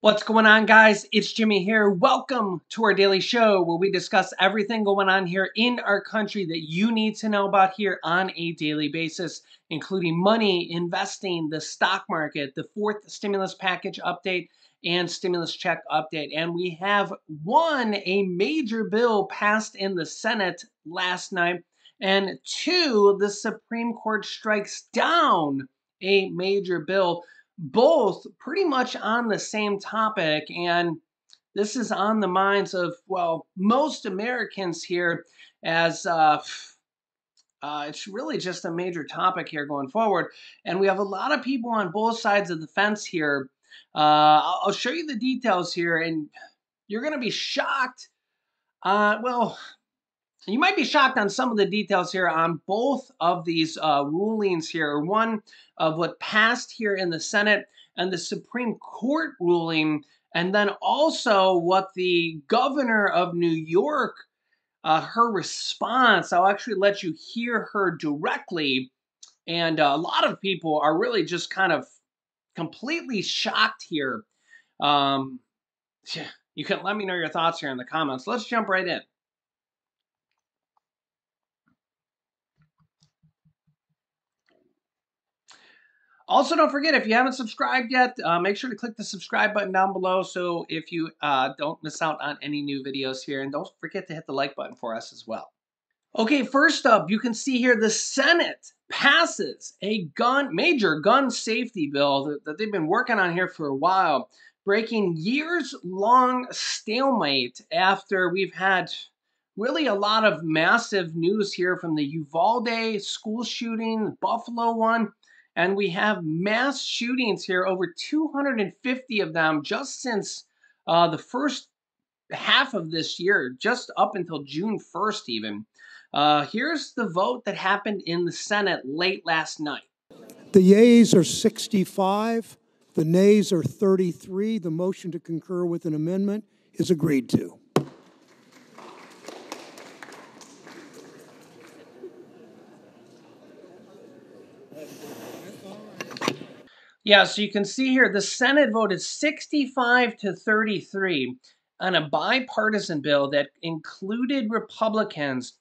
What's going on, guys? It's Jimmy here. Welcome to our daily show where we discuss everything going on here in our country that you need to know about here on a daily basis, including money, investing, the stock market, the fourth stimulus package update, and stimulus check update. And we have one, a major bill passed in the Senate last night, and two, the Supreme Court strikes down a major bill both pretty much on the same topic. And this is on the minds of, well, most Americans here as uh, uh, it's really just a major topic here going forward. And we have a lot of people on both sides of the fence here. Uh, I'll show you the details here, and you're going to be shocked. Uh, well, you might be shocked on some of the details here on both of these uh, rulings here. One of what passed here in the Senate and the Supreme Court ruling, and then also what the governor of New York, uh, her response. I'll actually let you hear her directly. And uh, a lot of people are really just kind of completely shocked here. Um, you can let me know your thoughts here in the comments. Let's jump right in. Also, don't forget, if you haven't subscribed yet, uh, make sure to click the subscribe button down below so if you uh, don't miss out on any new videos here. And don't forget to hit the like button for us as well. Okay, first up, you can see here the Senate passes a gun major gun safety bill that, that they've been working on here for a while, breaking years-long stalemate after we've had really a lot of massive news here from the Uvalde school shooting, Buffalo one, and we have mass shootings here, over 250 of them just since uh, the first half of this year, just up until June 1st, even. Uh, here's the vote that happened in the Senate late last night. The yeas are 65, the nays are 33. The motion to concur with an amendment is agreed to. Yeah, so you can see here the Senate voted 65 to 33 on a bipartisan bill that included Republicans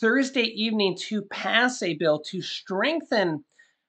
Thursday evening to pass a bill to strengthen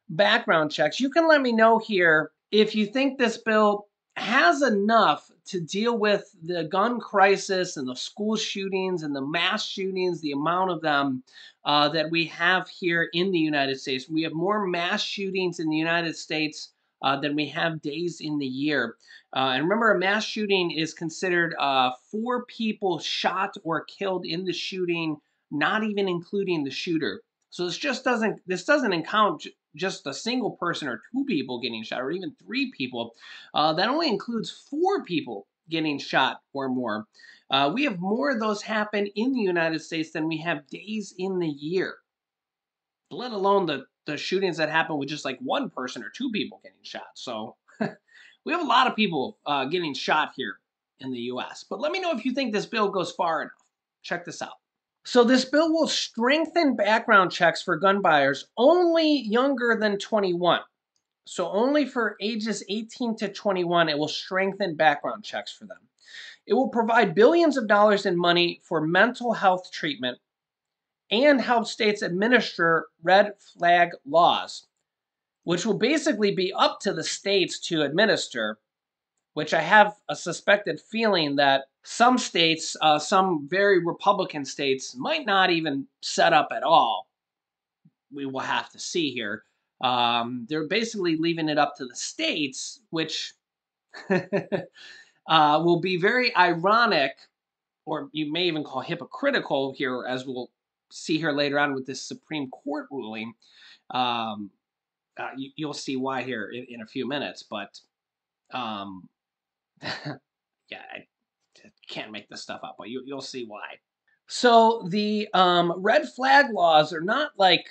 background checks. You can let me know here if you think this bill has enough to deal with the gun crisis and the school shootings and the mass shootings, the amount of them uh, that we have here in the United States. We have more mass shootings in the United States uh, than we have days in the year. Uh, and remember, a mass shooting is considered uh, four people shot or killed in the shooting, not even including the shooter. So this just doesn't this doesn't account just a single person or two people getting shot or even three people. Uh, that only includes four people getting shot or more. Uh, we have more of those happen in the United States than we have days in the year, let alone the the shootings that happen with just like one person or two people getting shot. So we have a lot of people uh, getting shot here in the U.S. But let me know if you think this bill goes far enough. Check this out. So this bill will strengthen background checks for gun buyers only younger than 21. So only for ages 18 to 21, it will strengthen background checks for them. It will provide billions of dollars in money for mental health treatment and help states administer red flag laws, which will basically be up to the states to administer, which I have a suspected feeling that some states, uh, some very Republican states, might not even set up at all. We will have to see here. Um, they're basically leaving it up to the states, which uh, will be very ironic, or you may even call hypocritical here, as we'll see here later on with this Supreme Court ruling. Um, uh, you, will see why here in, in, a few minutes, but um, yeah, I can't make this stuff up, but you, you'll see why. So the um, red flag laws are not like,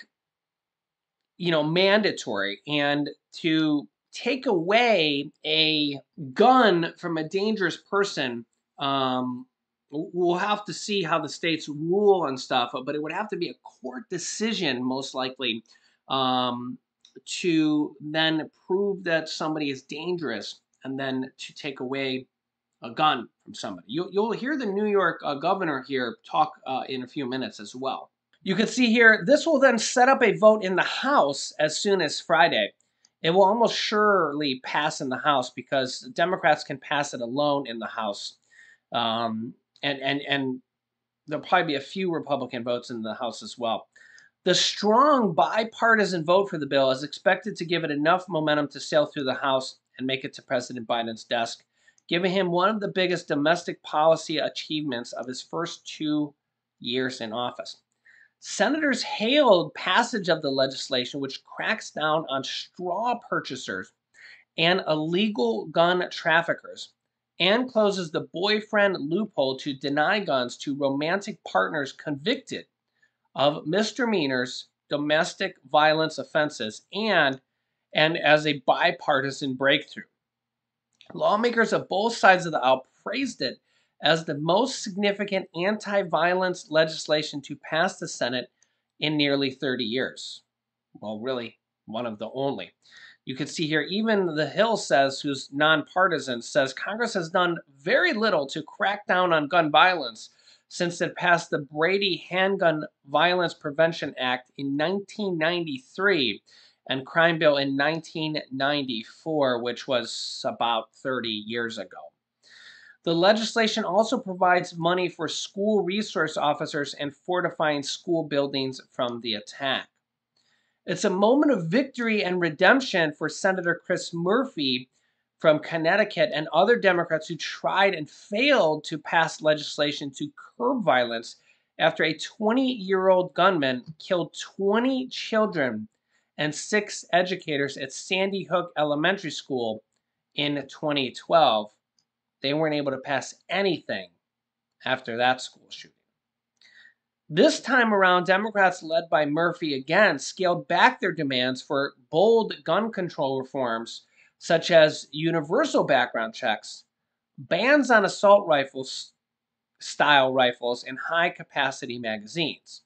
you know, mandatory. And to take away a gun from a dangerous person um, we'll have to see how the states rule and stuff, but it would have to be a court decision, most likely, um, to then prove that somebody is dangerous. and then to take away a gun from somebody. You, will hear the New York uh, governor here talk uh, in a few minutes as well. You can see here, this will then set up a vote in the House as soon as Friday. It will almost surely pass in the House because Democrats can pass it alone in the House. Um, and, and, and there'll probably be a few Republican votes in the House as well. The strong bipartisan vote for the bill is expected to give it enough momentum to sail through the House and make it to President Biden's desk, giving him one of the biggest domestic policy achievements of his first two years in office. Senators hailed passage of the legislation, which cracks down on straw purchasers and illegal gun traffickers and closes the boyfriend loophole to deny guns to romantic partners convicted of misdemeanors, domestic violence offenses, and and as a bipartisan breakthrough. Lawmakers of both sides of the aisle praised it as the most significant anti violence legislation to pass the Senate in nearly 30 years. Well, really, one of the only. You can see here, even the Hill says, who's nonpartisan, says Congress has done very little to crack down on gun violence since it passed the Brady Handgun Violence Prevention Act in 1993 and Crime Bill in 1994, which was about 30 years ago. The legislation also provides money for school resource officers and fortifying school buildings from the attack. It's a moment of victory and redemption for Senator Chris Murphy from Connecticut and other Democrats who tried and failed to pass legislation to curb violence after a 20 year old gunman killed 20 children and six educators at Sandy Hook Elementary School in 2012 they weren't able to pass anything after that school shooting. This time around, Democrats led by Murphy again scaled back their demands for bold gun control reforms, such as universal background checks, bans on assault rifles style rifles, and high capacity magazines.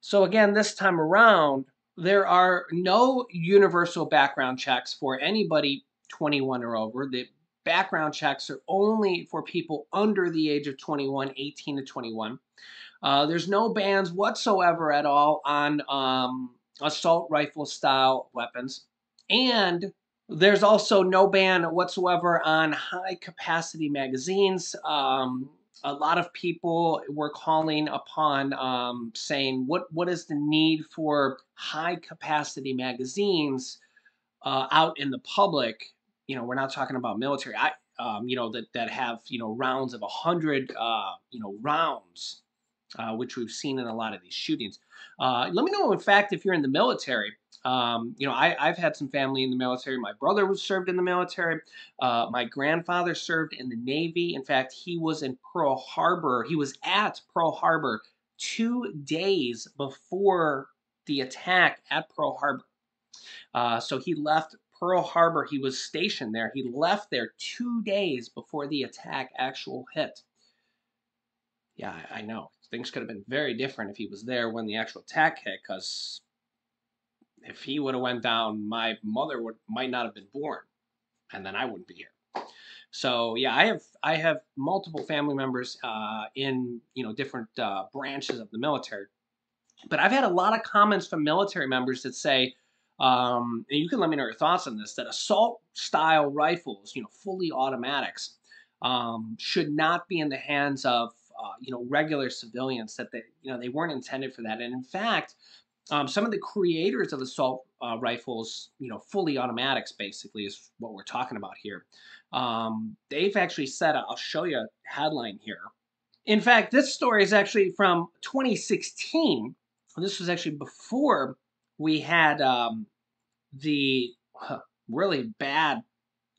So, again, this time around, there are no universal background checks for anybody 21 or over. The background checks are only for people under the age of 21, 18 to 21. Uh, there's no bans whatsoever at all on um, assault rifle style weapons. And there's also no ban whatsoever on high capacity magazines. Um, a lot of people were calling upon um, saying, what, what is the need for high capacity magazines uh, out in the public? you know, we're not talking about military. I, um, you know, that that have you know rounds of a hundred, uh, you know, rounds, uh, which we've seen in a lot of these shootings. Uh, let me know, in fact, if you're in the military. Um, you know, I, I've had some family in the military. My brother was served in the military. Uh, my grandfather served in the Navy. In fact, he was in Pearl Harbor. He was at Pearl Harbor two days before the attack at Pearl Harbor. Uh, so he left Pearl Harbor, he was stationed there. He left there two days before the attack actual hit. Yeah, I, I know. Things could have been very different if he was there when the actual attack hit, because if he would have went down, my mother would might not have been born, and then I wouldn't be here. So yeah, I have I have multiple family members uh, in you know different uh, branches of the military, but I've had a lot of comments from military members that say, um, and you can let me know your thoughts on this, that assault style rifles, you know, fully automatics, um, should not be in the hands of, uh, you know, regular civilians, that they, you know, they weren't intended for that. And in fact, um, some of the creators of assault uh, rifles, you know, fully automatics basically is what we're talking about here. Um, they've actually said, I'll show you a headline here. In fact, this story is actually from 2016. This was actually before we had um, the really bad,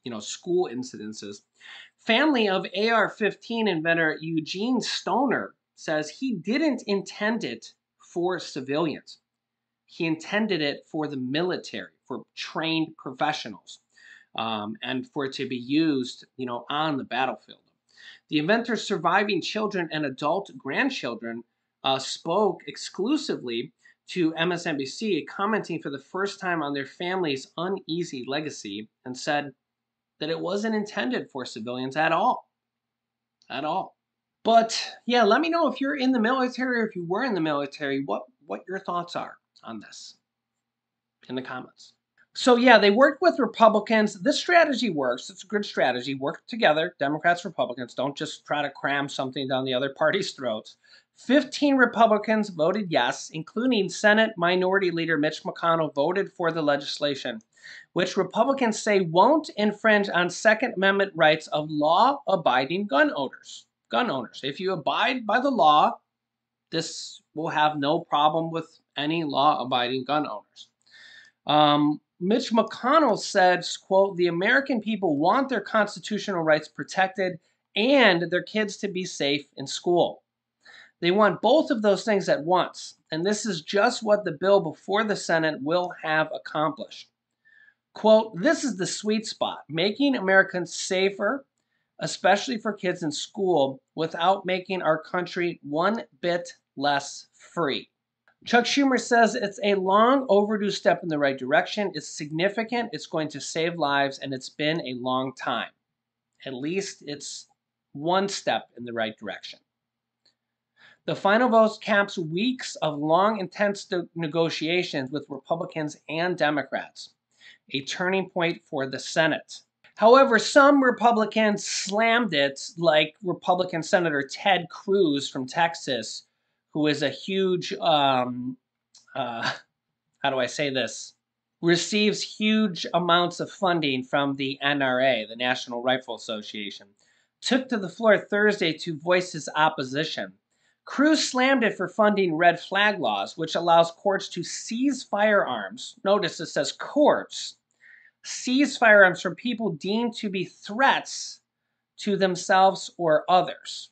you know, school incidences. Family of AR-15 inventor Eugene Stoner says he didn't intend it for civilians. He intended it for the military, for trained professionals, um, and for it to be used, you know, on the battlefield. The inventor's surviving children and adult grandchildren uh, spoke exclusively to MSNBC, commenting for the first time on their family's uneasy legacy, and said, that it wasn't intended for civilians at all. At all. But yeah, let me know if you're in the military or if you were in the military, what, what your thoughts are on this in the comments. So yeah, they worked with Republicans. This strategy works. It's a good strategy. Work together, Democrats, Republicans. Don't just try to cram something down the other party's throats. 15 Republicans voted yes, including Senate Minority Leader Mitch McConnell voted for the legislation, which Republicans say won't infringe on Second Amendment rights of law-abiding gun owners. Gun owners. If you abide by the law, this will have no problem with any law-abiding gun owners. Um, Mitch McConnell said, quote, the American people want their constitutional rights protected and their kids to be safe in school. They want both of those things at once, and this is just what the bill before the Senate will have accomplished. Quote, this is the sweet spot, making Americans safer, especially for kids in school, without making our country one bit less free. Chuck Schumer says it's a long overdue step in the right direction. It's significant, it's going to save lives, and it's been a long time. At least it's one step in the right direction. The final vote caps weeks of long, intense negotiations with Republicans and Democrats, a turning point for the Senate. However, some Republicans slammed it, like Republican Senator Ted Cruz from Texas, who is a huge, um, uh, how do I say this? Receives huge amounts of funding from the NRA, the National Rifle Association, took to the floor Thursday to voice his opposition. Cruz slammed it for funding red flag laws, which allows courts to seize firearms. Notice it says courts seize firearms from people deemed to be threats to themselves or others.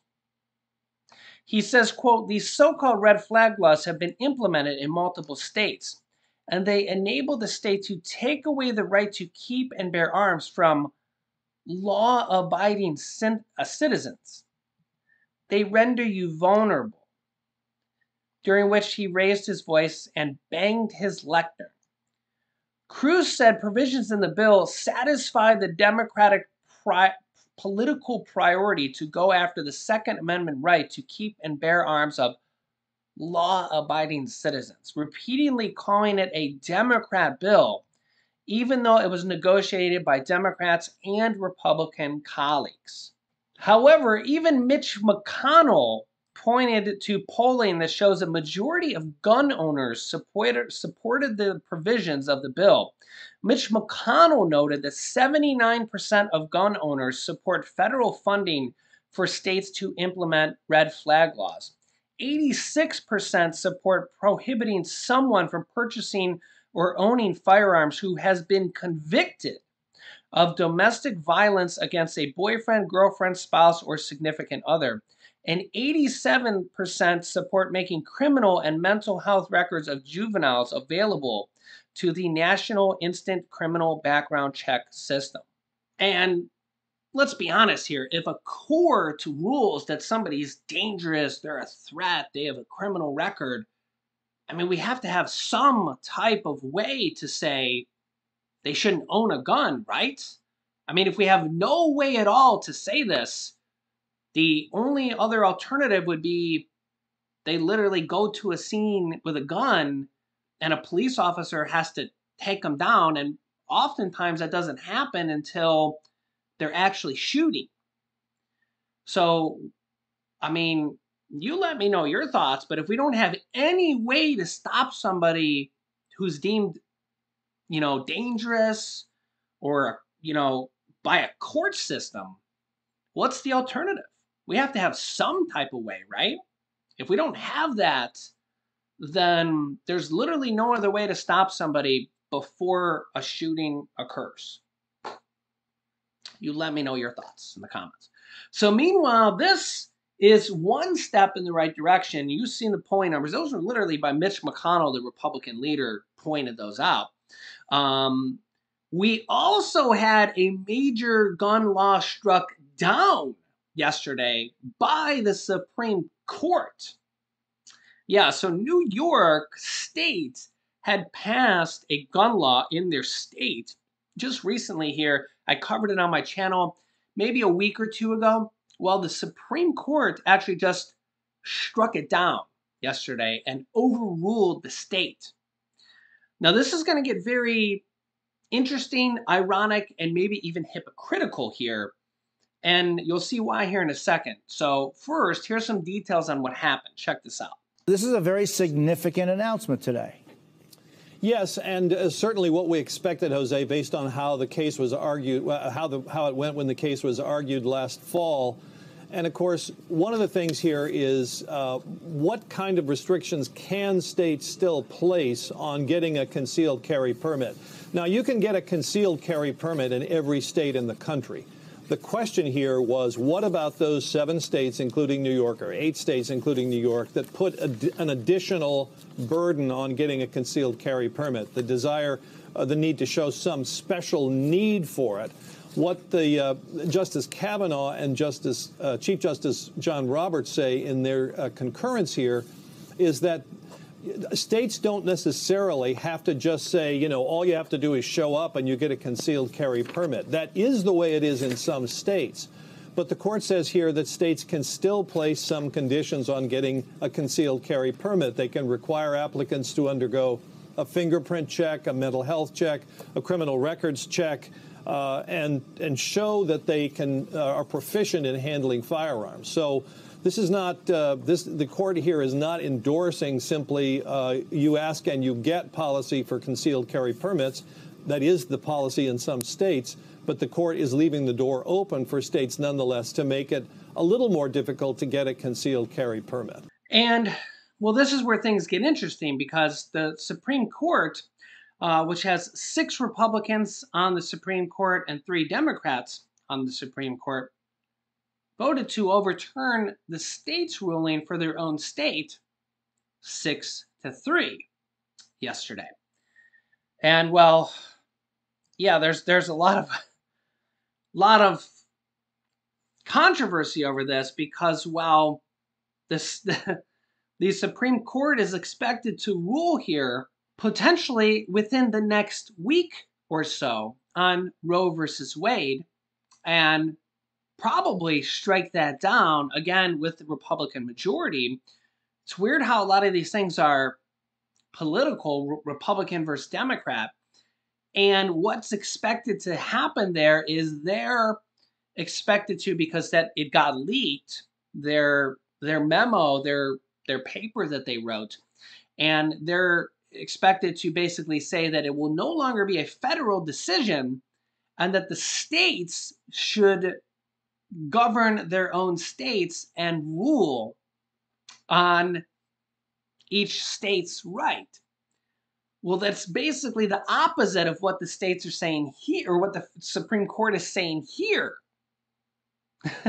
He says, quote, these so-called red flag laws have been implemented in multiple states, and they enable the state to take away the right to keep and bear arms from law-abiding uh, citizens. They render you vulnerable, during which he raised his voice and banged his lectern. Cruz said provisions in the bill satisfy the Democratic pri political priority to go after the Second Amendment right to keep and bear arms of law abiding citizens, repeatedly calling it a Democrat bill, even though it was negotiated by Democrats and Republican colleagues. However, even Mitch McConnell pointed to polling that shows a majority of gun owners supported, the provisions of the bill. Mitch McConnell noted that 79% of gun owners support federal funding for states to implement red flag laws. 86% support prohibiting someone from purchasing or owning firearms who has been convicted of domestic violence against a boyfriend, girlfriend, spouse, or significant other and 87% support making criminal and mental health records of juveniles available to the National Instant Criminal Background Check System. And let's be honest here, if a court rules that somebody's dangerous, they're a threat, they have a criminal record, I mean, we have to have some type of way to say they shouldn't own a gun, right? I mean, if we have no way at all to say this, the only other alternative would be they literally go to a scene with a gun and a police officer has to take them down. And oftentimes that doesn't happen until they're actually shooting. So, I mean, you let me know your thoughts, but if we don't have any way to stop somebody who's deemed, you know, dangerous or, you know, by a court system, what's the alternative? We have to have some type of way, right? If we don't have that, then there's literally no other way to stop somebody before a shooting occurs. You let me know your thoughts in the comments. So meanwhile, this is one step in the right direction. You've seen the polling numbers. Those were literally by Mitch McConnell, the Republican leader, pointed those out. Um, we also had a major gun law struck down yesterday by the Supreme Court. Yeah, so New York State had passed a gun law in their state just recently here I covered it on my channel maybe a week or two ago. Well, the Supreme Court actually just struck it down yesterday and overruled the state. Now, this is going to get very interesting, ironic, and maybe even hypocritical here. And you'll see why here in a second. So, first, here's some details on what happened. Check this out. This is a very significant announcement today. Yes, and uh, certainly what we expected, Jose, based on how the case was argued, uh, how the how it went when the case was argued last fall. And of course, one of the things here is uh, what kind of restrictions can states still place on getting a concealed carry permit? Now, you can get a concealed carry permit in every state in the country. The question here was what about those seven states, including New York, or eight states, including New York, that put a, an additional burden on getting a concealed carry permit? The desire, uh, the need to show some special need for it. What the uh, Justice Kavanaugh and Justice uh, Chief Justice John Roberts say in their uh, concurrence here is that states don't necessarily have to just say, you know, all you have to do is show up and you get a concealed carry permit. That is the way it is in some states. But the court says here that states can still place some conditions on getting a concealed carry permit. They can require applicants to undergo a fingerprint check, a mental health check, a criminal records check, uh, and and show that they can uh, are proficient in handling firearms. So this is not uh, this. The court here is not endorsing simply uh, you ask and you get policy for concealed carry permits. That is the policy in some states, but the court is leaving the door open for states nonetheless to make it a little more difficult to get a concealed carry permit. And well, this is where things get interesting because the Supreme Court, uh, which has six Republicans on the Supreme Court and three Democrats on the Supreme Court, voted to overturn the state's ruling for their own state six to three yesterday. And well, yeah, there's there's a lot of lot of controversy over this because well, this the, the Supreme Court is expected to rule here potentially within the next week or so on Roe versus Wade. And probably strike that down again with the Republican majority. It's weird how a lot of these things are political, Republican versus Democrat. And what's expected to happen there is they're expected to because that it got leaked their their memo, their their paper that they wrote, and they're expected to basically say that it will no longer be a federal decision and that the states should govern their own states and rule on each state's right. Well, that's basically the opposite of what the states are saying here, or what the Supreme Court is saying here.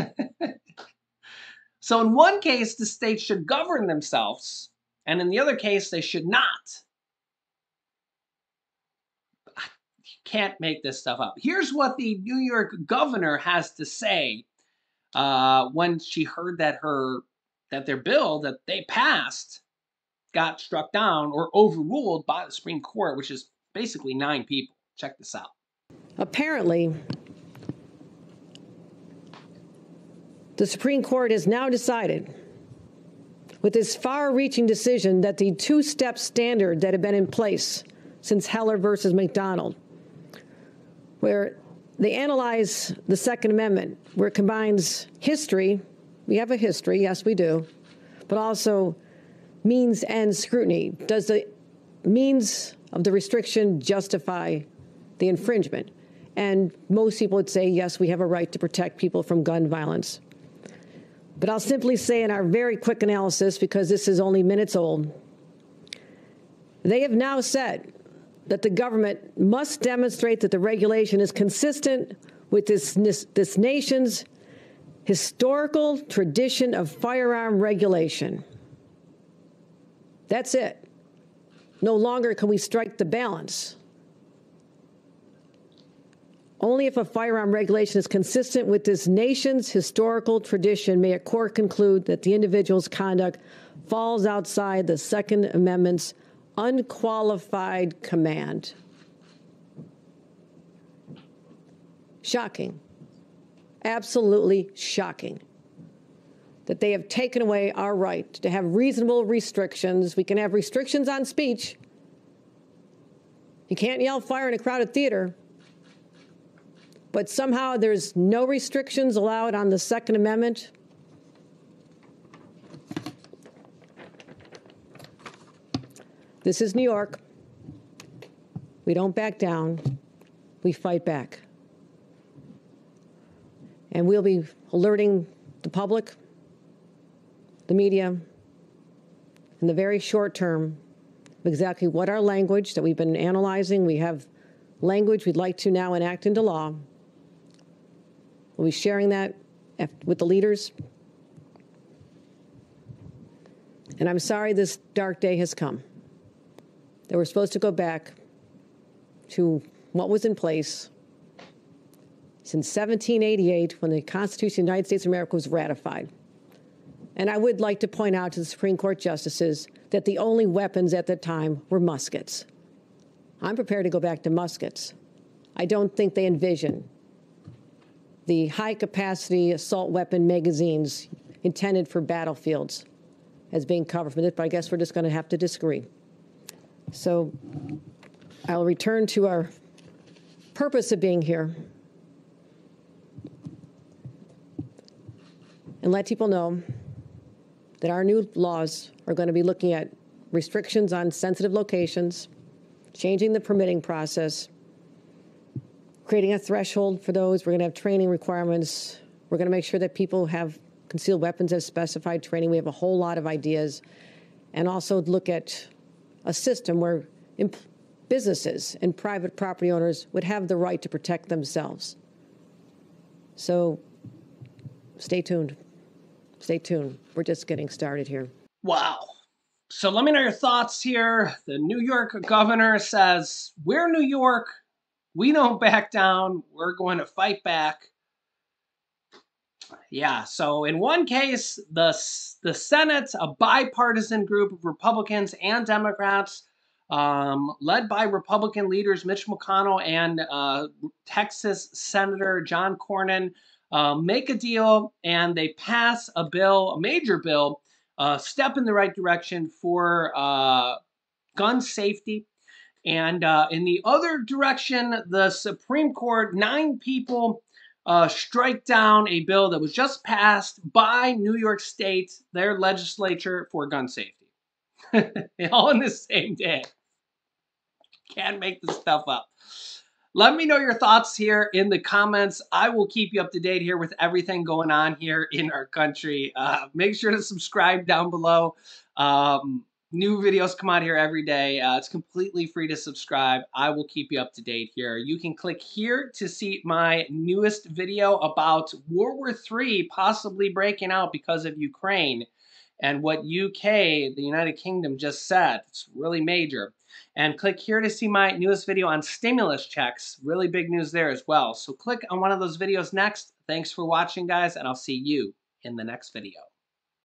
so, in one case, the states should govern themselves, and in the other case, they should not. Can't make this stuff up. Here's what the New York governor has to say uh, when she heard that her that their bill that they passed got struck down or overruled by the Supreme Court, which is basically nine people. Check this out. Apparently, the Supreme Court has now decided, with this far reaching decision, that the two step standard that had been in place since Heller versus McDonald, where they analyze the Second Amendment, where it combines history. We have a history, yes, we do, but also means and scrutiny. Does the means of the restriction justify the infringement? And most people would say, yes, we have a right to protect people from gun violence. But I'll simply say in our very quick analysis, because this is only minutes old, they have now said that the government must demonstrate that the regulation is consistent with this, this nation's historical tradition of firearm regulation. That's it. No longer can we strike the balance. Only if a firearm regulation is consistent with this nation's historical tradition may a court conclude that the individual's conduct falls outside the Second Amendment's unqualified command. Shocking. Absolutely shocking. That they have taken away our right to have reasonable restrictions. We can have restrictions on speech. You can't yell fire in a crowded theater. But somehow there's no restrictions allowed on the Second Amendment. This is New York. We don't back down, we fight back. And we'll be alerting the public, the media, in the very short term exactly what our language that we've been analyzing, we have language we'd like to now enact into law. We'll be sharing that with the leaders. And I'm sorry this dark day has come. That we're supposed to go back to what was in place since 1788 when the Constitution of the United States of America was ratified. And I would like to point out to the Supreme Court justices that the only weapons at the time were muskets. I'm prepared to go back to muskets. I don't think they envision the high capacity assault weapon magazines intended for battlefields as being covered from this, but I guess we're just going to have to disagree. So I'll return to our purpose of being here and let people know that our new laws are going to be looking at restrictions on sensitive locations, changing the permitting process, creating a threshold for those. We're going to have training requirements. We're going to make sure that people have concealed weapons as specified training. We have a whole lot of ideas. And also look at a system where businesses and private property owners would have the right to protect themselves. So stay tuned. Stay tuned. We're just getting started here. Wow. So let me know your thoughts here. The New York governor says, We're New York. We don't back down. We're going to fight back. Yeah, so in one case, the, the Senate, a bipartisan group of Republicans and Democrats, um, led by Republican leaders Mitch McConnell and uh, Texas Senator John Cornyn, uh, make a deal and they pass a bill, a major bill, a uh, step in the right direction for uh, gun safety. And uh, in the other direction, the Supreme Court, nine people uh, strike down a bill that was just passed by New York State, their legislature, for gun safety. All in the same day. Can't make this stuff up. Let me know your thoughts here in the comments. I will keep you up to date here with everything going on here in our country. Uh, make sure to subscribe down below. Um, new videos come out here every day. Uh, it's completely free to subscribe. I will keep you up to date here. You can click here to see my newest video about World War III possibly breaking out because of Ukraine and what UK, the United Kingdom, just said. It's really major. And click here to see my newest video on stimulus checks. Really big news there as well. So click on one of those videos next. Thanks for watching, guys, and I'll see you in the next video.